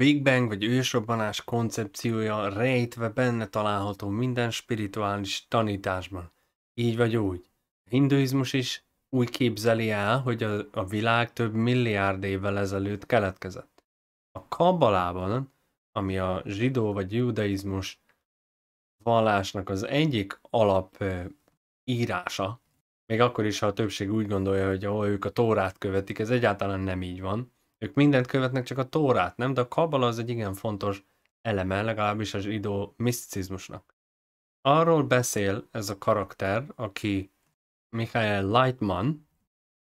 Big Bang vagy ősrobbanás koncepciója rejtve benne található minden spirituális tanításban. Így vagy úgy. A hinduizmus is úgy képzeli el, hogy a, a világ több milliárd évvel ezelőtt keletkezett. A kabbalában, ami a zsidó vagy judaizmus vallásnak az egyik alap írása, még akkor is, ha a többség úgy gondolja, hogy ahol ők a tórát követik, ez egyáltalán nem így van. Ők mindent követnek, csak a tórát, nem? De a kabbala az egy igen fontos eleme, legalábbis az zsidó miszticizmusnak. Arról beszél ez a karakter, aki Michael Lightman,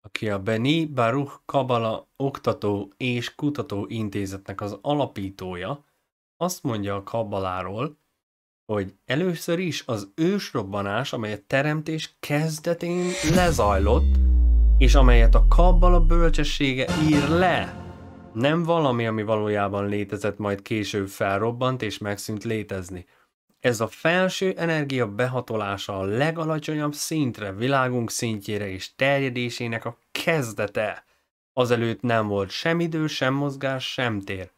aki a Beni Baruch Kabala Oktató és Kutató Intézetnek az alapítója, azt mondja a kabbaláról, hogy először is az ősrobbanás, amely a teremtés kezdetén lezajlott, és amelyet a kabbala bölcsessége ír le, nem valami, ami valójában létezett, majd később felrobbant és megszűnt létezni. Ez a felső energia behatolása a legalacsonyabb szintre, világunk szintjére és terjedésének a kezdete. Azelőtt nem volt sem idő, sem mozgás, sem tér.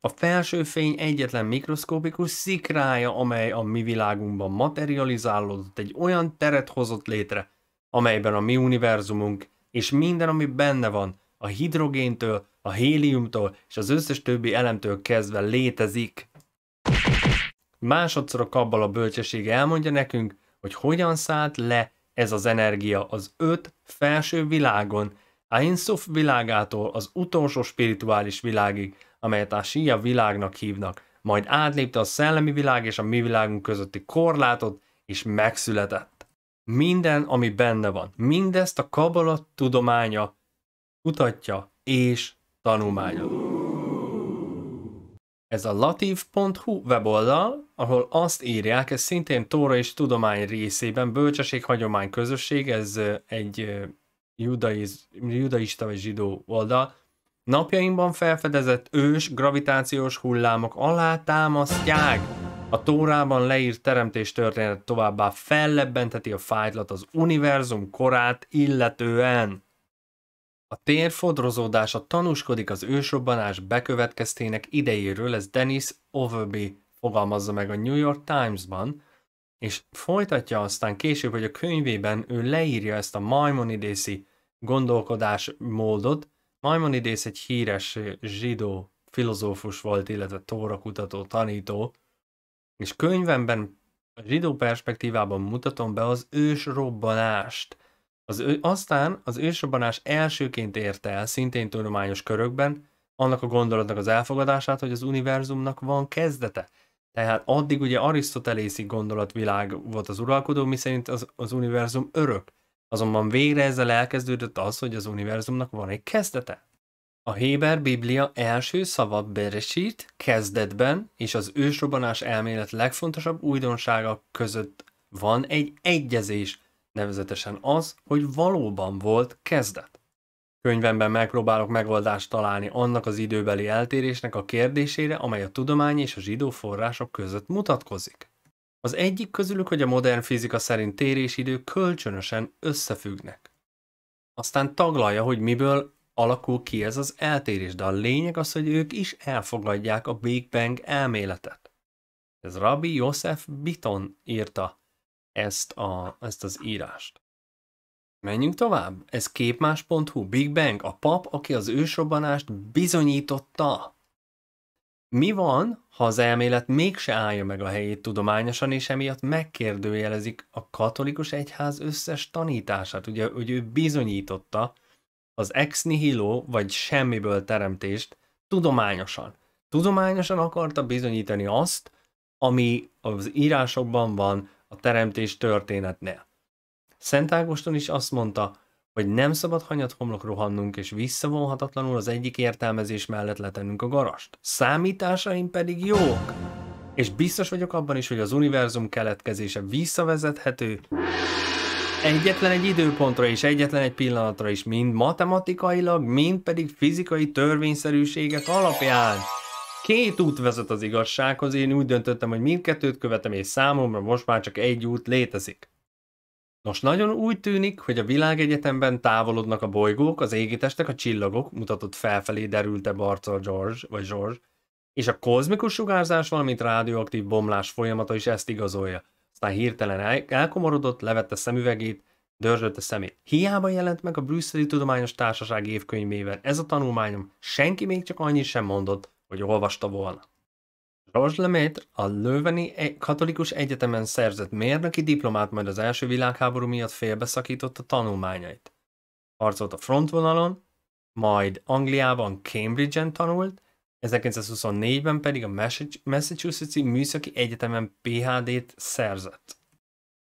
A felső fény egyetlen mikroszkópikus szikrája, amely a mi világunkban materializálódott, egy olyan teret hozott létre, amelyben a mi univerzumunk és minden, ami benne van, a hidrogéntől, a héliumtól és az összes többi elemtől kezdve létezik. Másodszor a kabbal a bölcsessége elmondja nekünk, hogy hogyan szállt le ez az energia az öt felső világon, Ein Sof világától az utolsó spirituális világig, amelyet a Sia világnak hívnak, majd átlépte a szellemi világ és a mi világunk közötti korlátot, és megszületett. Minden, ami benne van, mindezt a kabala tudománya kutatja és tanulmányol. Ez a latív.hu weboldal, ahol azt írják, ez szintén Tóra és tudomány részében, bölcsesség, hagyomány, közösség, ez egy judaiz, judaista vagy zsidó oldal, napjainkban felfedezett ős gravitációs hullámok alá támasztják. A Tórában leírt teremtés történet továbbá fellebbenteti a fájtlat az univerzum korát illetően. A tér fodrozódása tanúskodik az ősrobbanás bekövetkeztének idejéről, ez Dennis Overby fogalmazza meg a New York Times-ban, és folytatja aztán később, hogy a könyvében ő leírja ezt a Maimonidészi gondolkodásmódot. Maimonidész egy híres zsidó filozófus volt, illetve tóra kutató, tanító, és könyvemben a zsidó perspektívában mutatom be az ősrobbanást, az aztán az ősrobbanás elsőként érte el, szintén tudományos körökben, annak a gondolatnak az elfogadását, hogy az univerzumnak van kezdete. Tehát addig ugye arisztotelészi gondolatvilág volt az uralkodó, miszerint az, az univerzum örök. Azonban végre ezzel elkezdődött az, hogy az univerzumnak van egy kezdete. A Héber Biblia első szava Bereshit kezdetben és az ősrobbanás elmélet legfontosabb újdonsága között van egy egyezés, nevezetesen az, hogy valóban volt kezdet. Könyvemben megpróbálok megoldást találni annak az időbeli eltérésnek a kérdésére, amely a tudomány és a zsidó források között mutatkozik. Az egyik közülük, hogy a modern fizika szerint térésidők kölcsönösen összefüggnek. Aztán taglalja, hogy miből alakul ki ez az eltérés, de a lényeg az, hogy ők is elfogadják a Big Bang elméletet. Ez Rabbi Joseph Bitton írta ezt, a, ezt az írást. Menjünk tovább. Ez képmás.hu. Big Bang, a pap, aki az ősrobbanást bizonyította. Mi van, ha az elmélet mégse állja meg a helyét tudományosan, és emiatt megkérdőjelezik a katolikus egyház összes tanítását? Ugye, hogy ő bizonyította az ex nihilo, vagy semmiből teremtést tudományosan. Tudományosan akarta bizonyítani azt, ami az írásokban van a teremtés történetnél. Szent Ágoston is azt mondta, hogy nem szabad hanyat homlok rohannunk, és visszavonhatatlanul az egyik értelmezés mellett letennünk a garast. Számításaim pedig jók. És biztos vagyok abban is, hogy az univerzum keletkezése visszavezethető egyetlen egy időpontra és egyetlen egy pillanatra is, mind matematikailag, mind pedig fizikai törvényszerűségek alapján. Két út vezet az igazsághoz, én úgy döntöttem, hogy mindkettőt követem, és számomra most már csak egy út létezik. Nos, nagyon úgy tűnik, hogy a világegyetemben távolodnak a bolygók, az égitestek, a csillagok, mutatott felfelé derülte barca George, vagy George, és a kozmikus sugárzás, valamint rádióaktív bomlás folyamata is ezt igazolja. Aztán hirtelen el- elkomorodott, levette szemüvegét, dörzsölte szemét. Hiába jelent meg a Brüsszeli Tudományos Társaság évkönyvében ez a tanulmányom, senki még csak annyit sem mondott, hogy olvasta volna. Georges Lemaitre a Löveni e- Katolikus Egyetemen szerzett mérnöki diplomát, majd az első világháború miatt félbeszakította tanulmányait. Harcolt a frontvonalon, majd Angliában Cambridge-en tanult, 1924-ben pedig a Massachusetts-i Műszaki Egyetemen PhD-t szerzett.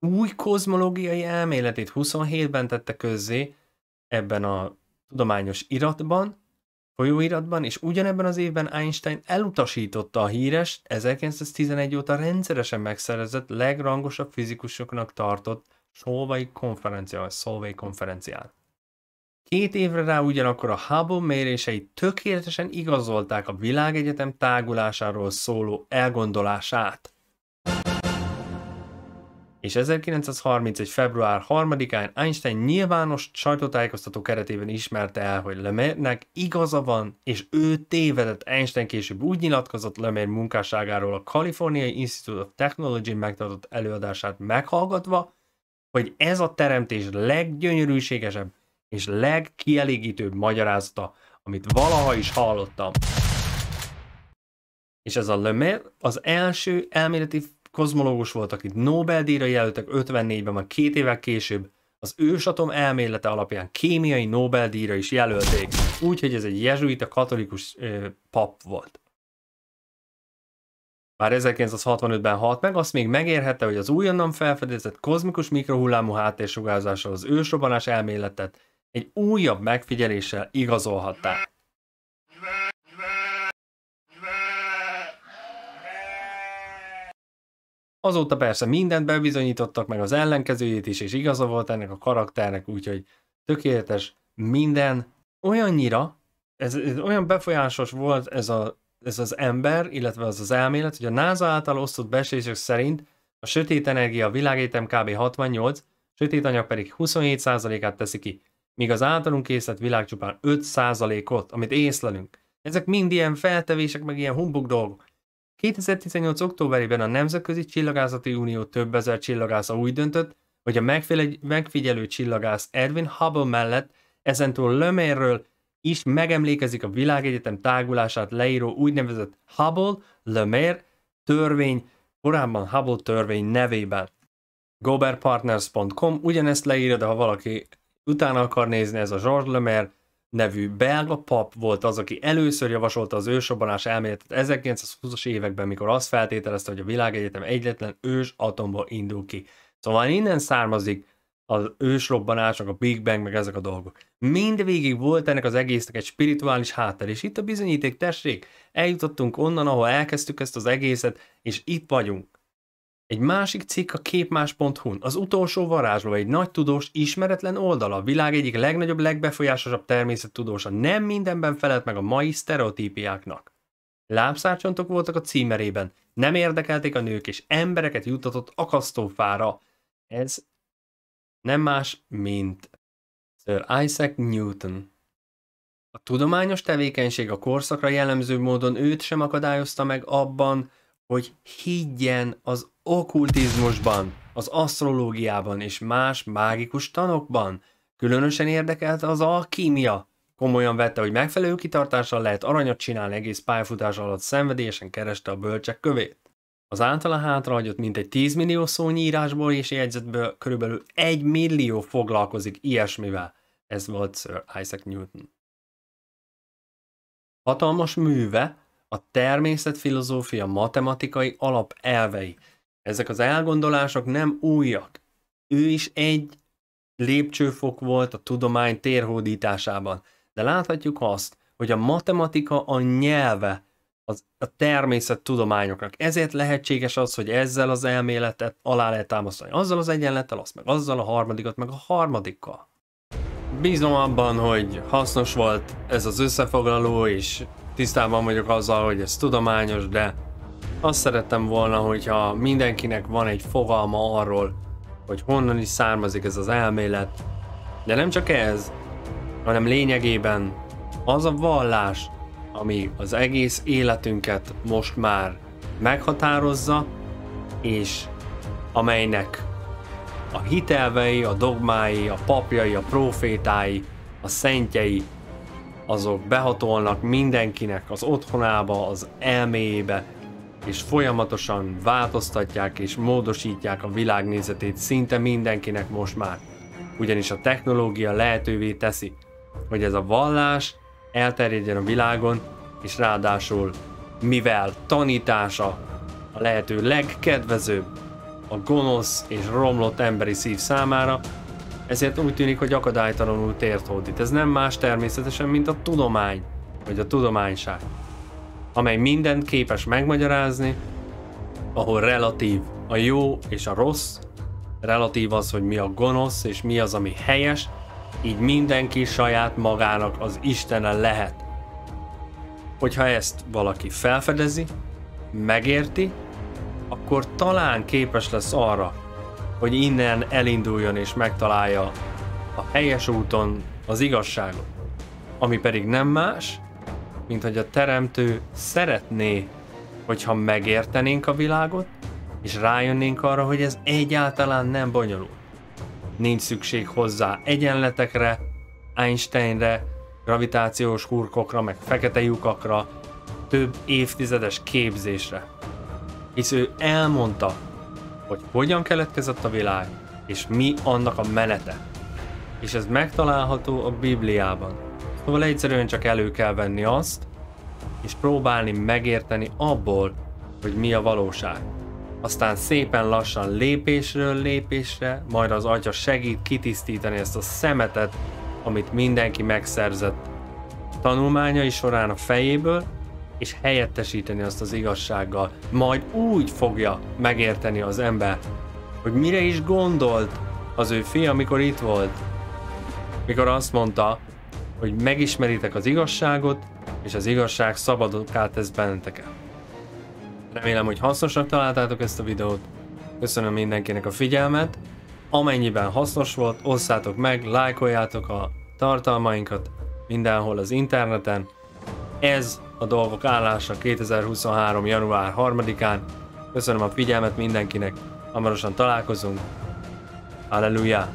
Új kozmológiai elméletét 27-ben tette közzé ebben a tudományos iratban, folyóiratban, és ugyanebben az évben Einstein elutasította a híres, 1911 óta rendszeresen megszerezett, legrangosabb fizikusoknak tartott Solvay konferencia, vagy Solvay konferencián. Két évre rá ugyanakkor a Hubble mérései tökéletesen igazolták a világegyetem tágulásáról szóló elgondolását és 1931. február 3-án Einstein nyilvános sajtótájékoztató keretében ismerte el, hogy Lemaitre-nek igaza van, és ő tévedett. Einstein később úgy nyilatkozott Lemaitre munkásságáról a Californiai Institute of Technology megtartott előadását meghallgatva, hogy ez a teremtés leggyönyörűségesebb és legkielégítőbb magyarázata, amit valaha is hallottam. És ez a Lemaitre az első elméleti kozmológus volt, akit Nobel-díjra jelöltek 54-ben, majd két évvel később az ősatom elmélete alapján kémiai Nobel-díjra is jelölték, úgyhogy ez egy jezsuita katolikus ö, pap volt. Bár 1965-ben halt meg, azt még megérhette, hogy az újonnan felfedezett kozmikus mikrohullámú háttérsugárzással az ősrobbanás elméletet egy újabb megfigyeléssel igazolhatták. Azóta persze mindent bebizonyítottak, meg az ellenkezőjét is, és igaza volt ennek a karakternek, úgyhogy tökéletes minden. Olyannyira, ez, ez olyan befolyásos volt ez, a, ez az ember, illetve az az elmélet, hogy a NASA által osztott beszélések szerint a sötét energia a világétem kb. 68, sötét anyag pedig 27%-át teszi ki, míg az általunk készített világ csupán 5%-ot, amit észlelünk. Ezek mind ilyen feltevések, meg ilyen humbug dolgok. 2018. októberében a Nemzetközi Csillagászati Unió több ezer csillagásza úgy döntött, hogy a megfigyelő csillagász Edwin Hubble mellett ezentúl Lemaireről is megemlékezik a világegyetem tágulását leíró úgynevezett Hubble-Lemaire törvény, korábban Hubble törvény nevében. Goberpartners.com ugyanezt leírja, de ha valaki utána akar nézni, ez a Georges Lemaire nevű belga pap volt az, aki először javasolta az ősrobbanás elméletet 1920-as években, mikor azt feltételezte, hogy a világegyetem egyetlen ős atomból indul ki. Szóval innen származik az ősrobbanások, a Big Bang, meg ezek a dolgok. Mindvégig volt ennek az egésznek egy spirituális háttér, és itt a bizonyíték, tessék, eljutottunk onnan, ahol elkezdtük ezt az egészet, és itt vagyunk. Egy másik cikk a képmás.hu-n, az utolsó varázsló, egy nagy tudós, ismeretlen oldala, a világ egyik legnagyobb, legbefolyásosabb természettudósa, nem mindenben felelt meg a mai sztereotípiáknak. Lábszárcsontok voltak a címerében, nem érdekelték a nők, és embereket juttatott akasztófára. Ez nem más, mint Sir Isaac Newton. A tudományos tevékenység a korszakra jellemző módon őt sem akadályozta meg abban, hogy higgyen az okkultizmusban, az asztrológiában és más mágikus tanokban. Különösen érdekelte az alkímia. Komolyan vette, hogy megfelelő kitartással lehet aranyat csinálni egész pályafutás alatt szenvedélyesen kereste a bölcsek kövét. Az általa hátrahagyott mintegy 10 millió szónyi írásból és jegyzetből körülbelül 1 millió foglalkozik ilyesmivel. Ez volt Sir Isaac Newton. Hatalmas műve a természetfilozófia matematikai alapelvei. Ezek az elgondolások nem újak. Ő is egy lépcsőfok volt a tudomány térhódításában. De láthatjuk azt, hogy a matematika a nyelve az, a természettudományoknak. Ezért lehetséges az, hogy ezzel az elméletet alá lehet támasztani. Azzal az egyenlettel, azt meg azzal a harmadikat, meg a harmadikkal. Bízom abban, hogy hasznos volt ez az összefoglaló, és tisztában vagyok azzal, hogy ez tudományos, de azt szerettem volna, hogyha mindenkinek van egy fogalma arról, hogy honnan is származik ez az elmélet. De nem csak ez, hanem lényegében az a vallás, ami az egész életünket most már meghatározza, és amelynek a hitelvei, a dogmái, a papjai, a profétái, a szentjei, azok behatolnak mindenkinek az otthonába, az elméjébe, és folyamatosan változtatják és módosítják a világnézetét szinte mindenkinek most már. Ugyanis a technológia lehetővé teszi, hogy ez a vallás elterjedjen a világon, és ráadásul mivel tanítása a lehető legkedvezőbb a gonosz és romlott emberi szív számára, ezért úgy tűnik, hogy akadálytalanul tért hódít. Ez nem más természetesen, mint a tudomány, vagy a tudományság, amely mindent képes megmagyarázni, ahol relatív a jó és a rossz, relatív az, hogy mi a gonosz és mi az, ami helyes, így mindenki saját magának az Istene lehet. Hogyha ezt valaki felfedezi, megérti, akkor talán képes lesz arra, hogy innen elinduljon és megtalálja a helyes úton az igazságot, ami pedig nem más, mint hogy a teremtő szeretné, hogyha megértenénk a világot, és rájönnénk arra, hogy ez egyáltalán nem bonyolult. Nincs szükség hozzá egyenletekre, Einsteinre, gravitációs kurkokra, meg fekete lyukakra, több évtizedes képzésre. Hisz ő elmondta, hogy hogyan keletkezett a világ, és mi annak a menete. És ez megtalálható a Bibliában. Szóval egyszerűen csak elő kell venni azt, és próbálni megérteni abból, hogy mi a valóság. Aztán szépen lassan lépésről lépésre, majd az atya segít kitisztítani ezt a szemetet, amit mindenki megszerzett tanulmányai során a fejéből, és helyettesíteni azt az igazsággal. Majd úgy fogja megérteni az ember, hogy mire is gondolt az ő fia, amikor itt volt. Mikor azt mondta, hogy megismeritek az igazságot, és az igazság szabadokká tesz benneteket. Remélem, hogy hasznosnak találtátok ezt a videót. Köszönöm mindenkinek a figyelmet. Amennyiben hasznos volt, osszátok meg, lájkoljátok a tartalmainkat mindenhol az interneten. Ez a dolgok állása 2023. január 3-án. Köszönöm a figyelmet mindenkinek, hamarosan találkozunk. Halleluja!